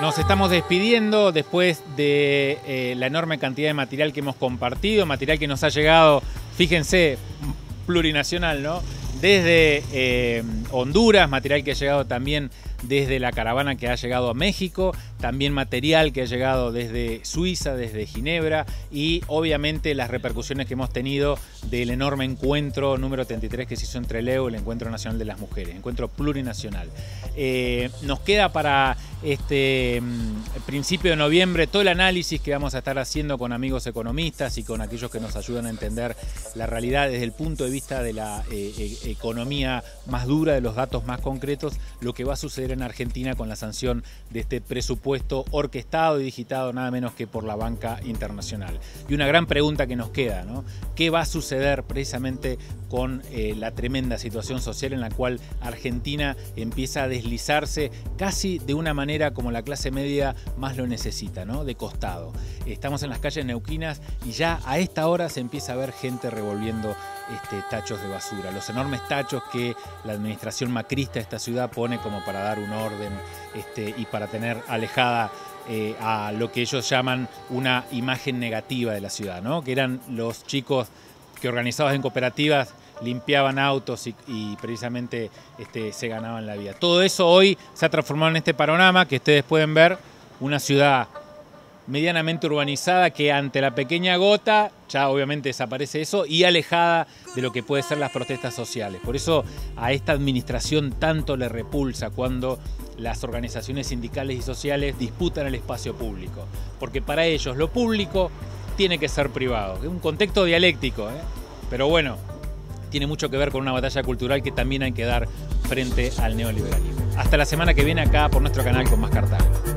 Nos estamos despidiendo después de eh, la enorme cantidad de material que hemos compartido, material que nos ha llegado, fíjense, plurinacional, ¿no? Desde eh, Honduras, material que ha llegado también desde la caravana que ha llegado a México, también material que ha llegado desde Suiza, desde Ginebra y obviamente las repercusiones que hemos tenido del enorme encuentro número 33 que se hizo entre Leo, el Encuentro Nacional de las Mujeres, encuentro plurinacional. Eh, nos queda para este mm, principio de noviembre todo el análisis que vamos a estar haciendo con amigos economistas y con aquellos que nos ayudan a entender la realidad desde el punto de vista de la eh, e, economía más dura, de los datos más concretos, lo que va a suceder en Argentina con la sanción de este presupuesto orquestado y digitado nada menos que por la banca internacional. Y una gran pregunta que nos queda, ¿no? ¿Qué va a suceder precisamente con eh, la tremenda situación social en la cual Argentina empieza a deslizarse casi de una manera como la clase media más lo necesita, ¿no? De costado. Estamos en las calles neuquinas y ya a esta hora se empieza a ver gente revolviendo este, tachos de basura, los enormes tachos que la administración macrista de esta ciudad pone como para dar un orden este, y para tener alejada eh, a lo que ellos llaman una imagen negativa de la ciudad, ¿no? que eran los chicos que organizados en cooperativas limpiaban autos y, precisamente este, se ganaban la vida. Todo eso hoy se ha transformado en este panorama que ustedes pueden ver, una ciudad medianamente urbanizada que ante la pequeña gota ya obviamente desaparece eso y alejada de lo que puede ser las protestas sociales. Por eso a esta administración tanto le repulsa cuando las organizaciones sindicales y sociales disputan el espacio público, porque para ellos lo público tiene que ser privado. Es un contexto dialéctico, ¿eh? pero bueno, tiene mucho que ver con una batalla cultural que también hay que dar frente al neoliberalismo. Hasta la semana que viene acá por nuestro canal con más Cartago.